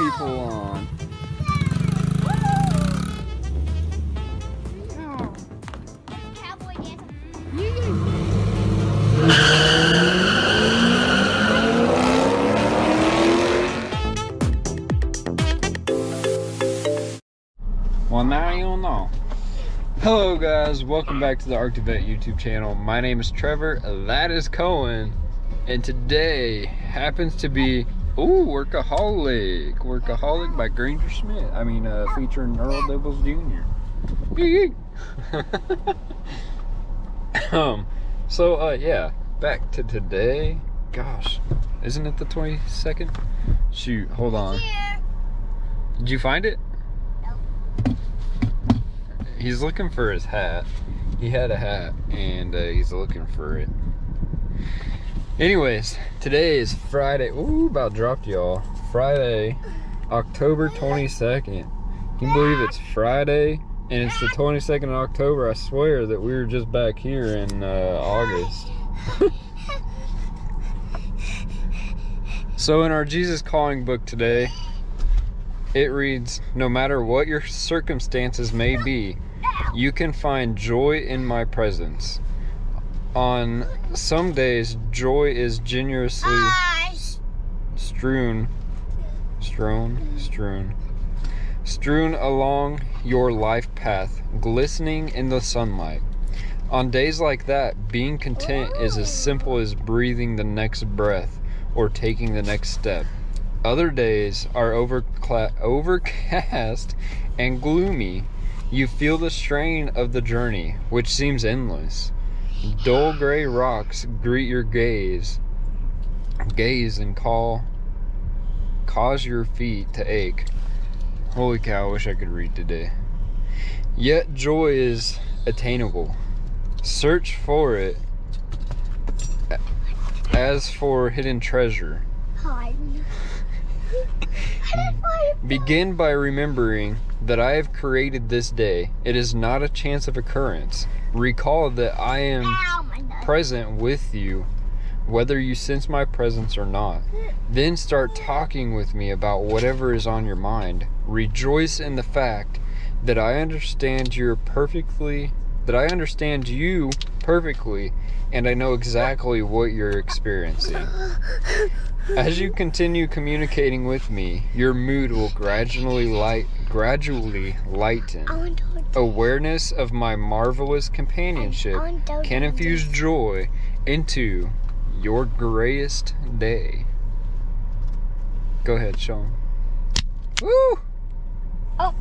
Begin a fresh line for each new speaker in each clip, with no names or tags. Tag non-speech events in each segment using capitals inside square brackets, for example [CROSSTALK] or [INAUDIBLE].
people.
on. Well, now you'll know. Hello, guys. Welcome back to the Arctic Vette YouTube channel. My name is Trevor. That is Cohen. And today happens to be, ooh, Workaholic. Workaholic by Granger Smith. I mean, uh, featuring Earl Dibbles Jr. Yee yee. [LAUGHS] um, so, uh, yeah, back to today. Gosh, isn't it the 22nd? Shoot, hold on. Did you find it? He's looking for his hat. He had a hat and uh, he's looking for it. Anyways, today is Friday. Ooh, about dropped y'all. Friday, October 22nd. Can you believe it's Friday and it's the 22nd of October? I swear that we were just back here in uh, August. so, in our Jesus Calling book today, it reads No matter what your circumstances may be, you can find joy in my presence. On some days, joy is generously
Hi.
strewn, strewn, strewn, strewn along your life path, glistening in the sunlight. On days like that, being content is as simple as breathing the next breath or taking the next step. Other days are overcla- overcast and gloomy. You feel the strain of the journey, which seems endless. Dull gray rocks greet your gaze, gaze and call, cause your feet to ache. Holy cow, I wish I could read today. Yet joy is attainable. Search for it as for hidden treasure. [LAUGHS] Begin by remembering that I have created this day. It is not a chance of occurrence. Recall that I am present with you, whether you sense my presence or not. Then start talking with me about whatever is on your mind. Rejoice in the fact that I understand you perfectly, that I understand you perfectly, and I know exactly what you're experiencing. As you continue communicating with me, your mood will gradually light gradually lighten.
I want to.
Awareness of my marvelous companionship
I want to
can infuse joy into your grayest day. Go ahead, Sean. Woo!
Oh.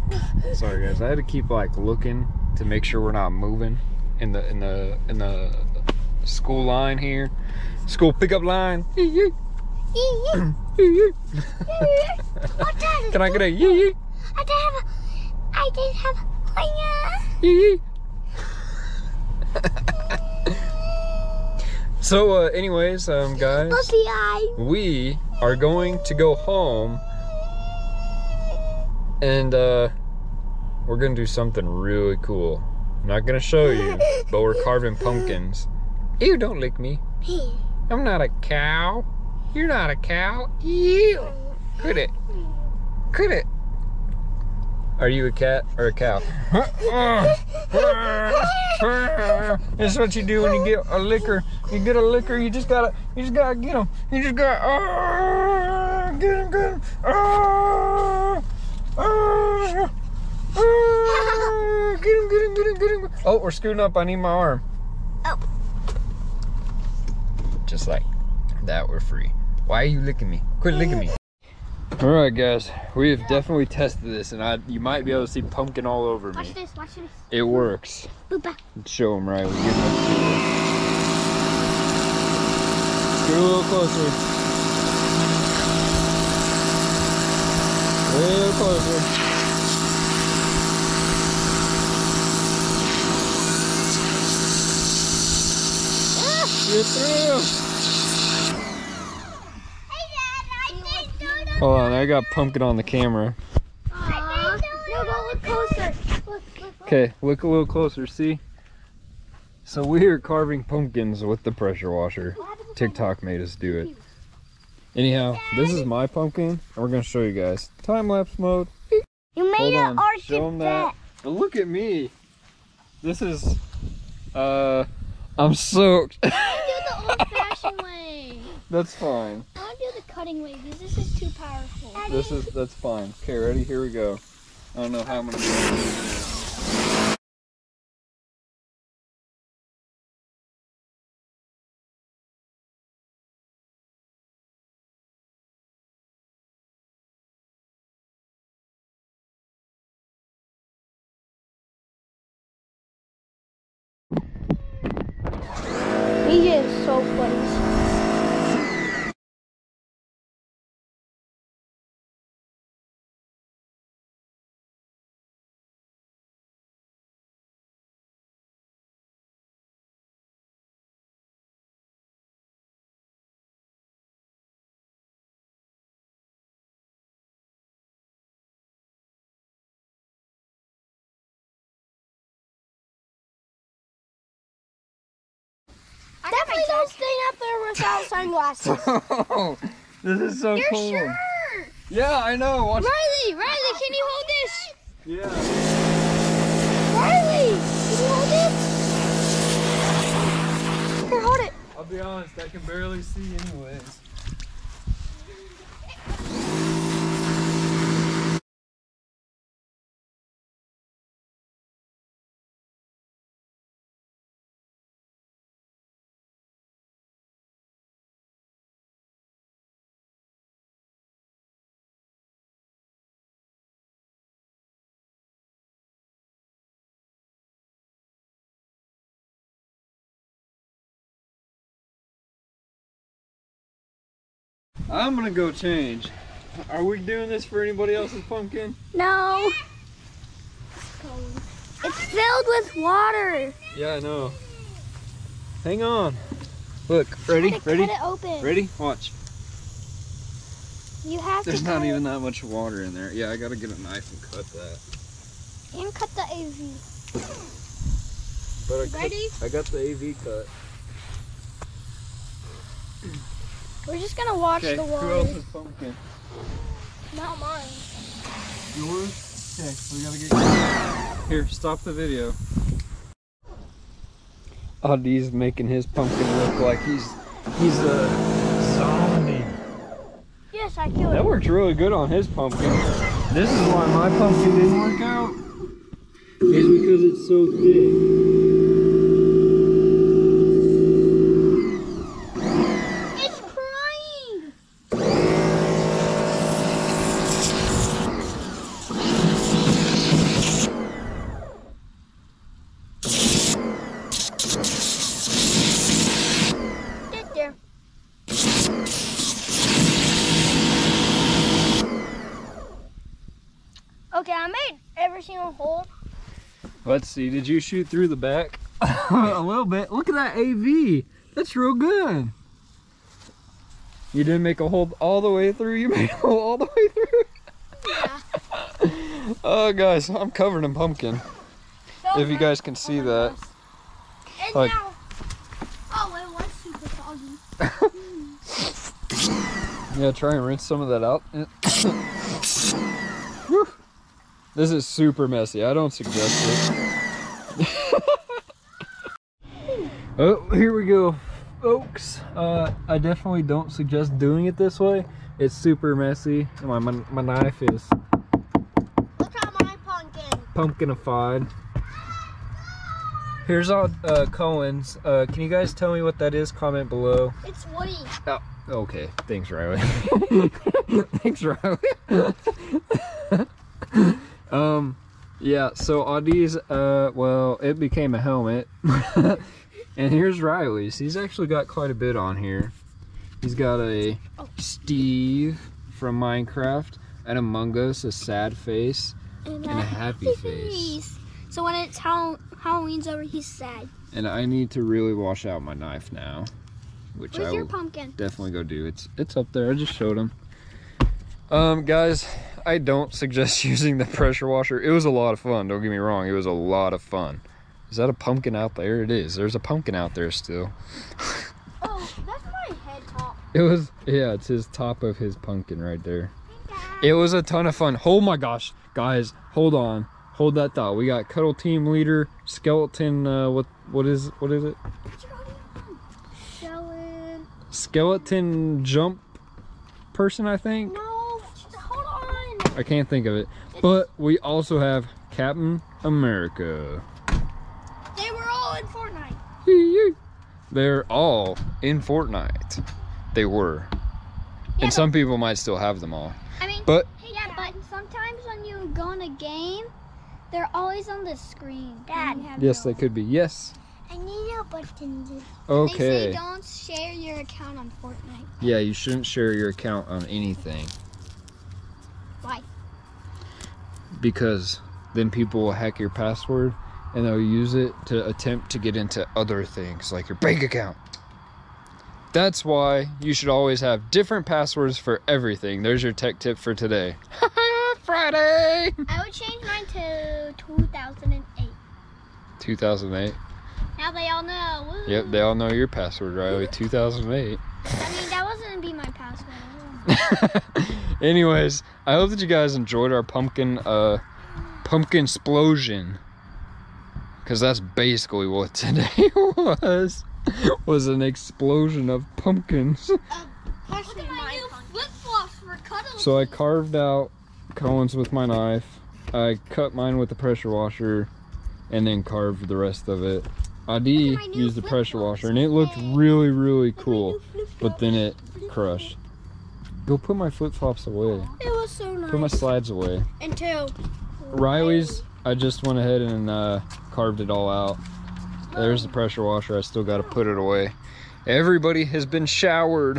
Sorry guys, I had to keep like looking to make sure we're not moving in the in the in the school line here. School pickup line. [CLEARS THROAT] Can I get a yee yee?
I didn't have a. I didn't have a.
Yee yee. [LAUGHS] so uh anyways, um guys, we are going to go home and uh we're gonna do something really cool. I'm not gonna show you, but we're carving pumpkins. Ew, don't lick me. I'm not a cow. You're not a cow. Ew. Quit it. Quit it. Are you a cat or a cow? This is what you do when you get a licker. You get a licker, you just gotta, you just gotta get him. You just gotta, oh, get him, get him. Oh, uh, oh, uh, oh, get him, get him, get him, get him. Oh, we're screwing up. I need my arm.
Oh.
Just like that, we're free. Why are you licking me? Quit licking me. All right, guys, we have definitely tested this, and I you might be able to see pumpkin all over me.
Watch this. Watch this.
It works. Show them right. Them Get a little closer. A little closer. You're through.
Hey, Dad. I did do it.
Hold on, I got pumpkin on the camera.
I did do it. No, go look closer. Look, look, look.
Okay, look a little closer. See? So we are carving pumpkins with the pressure washer. TikTok made us do it. Anyhow, this is my pumpkin, and we're gonna show you guys time lapse mode.
You made an
on, show 'em
orchid
that. But look at me. This is, uh, I'm soaked.
I do the old-fashioned [LAUGHS] way.
That's fine.
I do the cutting way because this is too powerful.
This is that's fine. Okay, ready? Here we go. I don't know how I'm
Definitely don't stand up there without sunglasses. [LAUGHS]
This is so
Your
cool.
shirt!
Yeah, I know. Watch.
Riley, Riley, can you hold this?
Yeah.
Riley, can you hold it? Here, hold it.
I'll be honest. I can barely see, anyways. I'm gonna go change. Are we doing this for anybody else's pumpkin?
no. It's filled with water.
Yeah, I know. Hang on. Look, ready?
Cut
Ready?
it open.
Ready? Watch.
You have
There's not
cut
even that much water in there. Yeah, I gotta get a knife and cut that.
and cut the AV.
But I, cut-
Ready?
I got the AV cut.
We're just gonna watch
Okay,
the
who
water.
else's pumpkin?
Not mine.
Yours? Okay, we gotta get. Here, stop the video. Audie's making his pumpkin look like he's he's a zombie.
Yes, I killed
That worked really good on his pumpkin. This is why my pumpkin didn't work out. Is because it's so thick.
It's crying. Get there. Okay, I made every single hole.
Let's see. Did you shoot through the back? [LAUGHS] a little bit. Look at that AV. That's real good. You didn't make a hole all the way through. You [LAUGHS] made a hole all the way through. Yeah. oh, guys, I'm covered in pumpkin. If you guys can see oh that.
And
Like-
now, oh, it was super soggy. [LAUGHS]
Yeah, try and rinse some of that out. This is super messy. I don't suggest it. [LAUGHS] oh, here we go, folks. Uh, I definitely don't suggest doing it this way. It's super messy. My, my, my knife is
Look at my pumpkin.
pumpkinified. Here's all uh, Cohen's. Uh, can you guys tell me what that is? Comment below.
It's Woody.
Oh, Okay, thanks, Riley. [LAUGHS] thanks, Riley. [LAUGHS] So Audie's, uh, well, it became a helmet, [LAUGHS] and here's Riley's. He's actually got quite a bit on here. He's got a Steve from Minecraft, an Among Us, a sad face,
And,
and a happy face.
So when it's Hall- Halloween's over, he's sad.
And I need to really wash out my knife now, which
Where's
I
your
will
pumpkin?
definitely go do. It's it's up there. I just showed him. Um, guys, I don't suggest [LAUGHS] using the pressure washer. It was a lot of fun. Don't get me wrong. It was a lot of fun. Is that a pumpkin out there? It is. There's a pumpkin out there still.
Oh, that's my head top. [LAUGHS]
It was yeah, it's his top of his pumpkin right there. It was a ton of fun. Oh my gosh, guys, hold on. Hold that thought. We got cuddle team leader, skeleton uh what what is what is it? Skeleton jump person, I think.
No, just hold on.
I can't think of it. But we also have Captain America.
They were all in Fortnite.
They're all in Fortnite. They were.
Yeah,
And some people might still have them all.
I mean,
But
yeah, but sometimes when you go in a game, they're always on the screen.
Dad.
yes, they could be. Yes.
I need a button.
They say
Okay.
don't share your account on Fortnite.
Yeah, you shouldn't share your account on anything.
Why?
Because then people will hack your password and they'll use it to attempt to get into other things like your bank account. That's why you should always have different passwords for everything. There's your tech tip for today. [LAUGHS] Friday!
I would change mine to 2008.
2008.
Now they all know. Woo.
Yep, they all know your password, Riley. 2008.
I mean, that wasn't gonna be my password. [LAUGHS]
Anyways, I hope that you guys enjoyed our pumpkin uh pumpkin explosion. Cause that's basically what today [LAUGHS] was. Was an explosion of pumpkins. [LAUGHS]
Especially my flip flops for cuddling.
So I carved out cones with my knife. I cut mine with the pressure washer and then carved the rest of it. Audie
Look at my
used the pressure washer and it looked really, really cool. But then it crushed. Go put my flip flops away.
It was so nice.
Put my slides away.
and two.
Riley's, I just went ahead and uh, carved it all out. There's the pressure washer. I still got to put it away. Everybody has been showered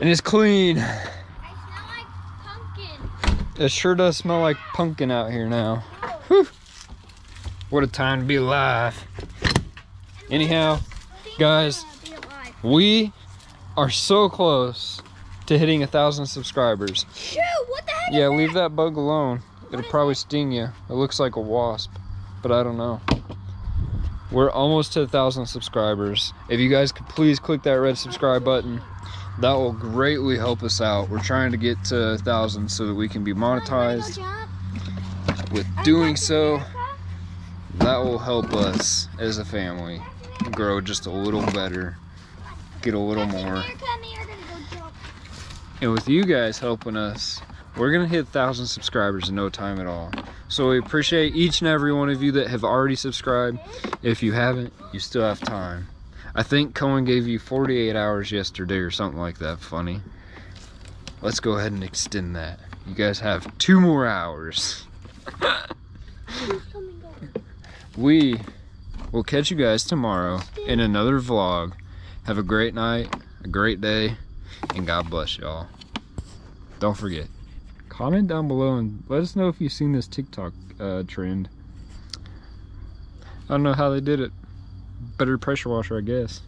and it's clean.
I smell like pumpkin.
It sure does smell like pumpkin out here now. Whew. What a time to be alive. Anyhow, guys, we are so close to hitting a thousand subscribers.
Shoot! What the heck?
Yeah, leave that bug alone. It'll probably sting you. It looks like a wasp, but I don't know. We're almost to a thousand subscribers. If you guys could please click that red subscribe button, that will greatly help us out. We're trying to get to a thousand so that we can be monetized. With doing so, that will help us as a family grow just a little better, get a little more. And with you guys helping us, we're gonna hit thousand subscribers in no time at all. So we appreciate each and every one of you that have already subscribed. If you haven't, you still have time. I think Cohen gave you 48 hours yesterday or something like that. Funny. Let's go ahead and extend that. You guys have two more hours. [LAUGHS] We will catch you guys tomorrow in another vlog. Have a great night, a great day, and God bless y'all. Don't forget, comment down below and let us know if you've seen this TikTok uh, trend. I don't know how they did it. Better pressure washer, I guess.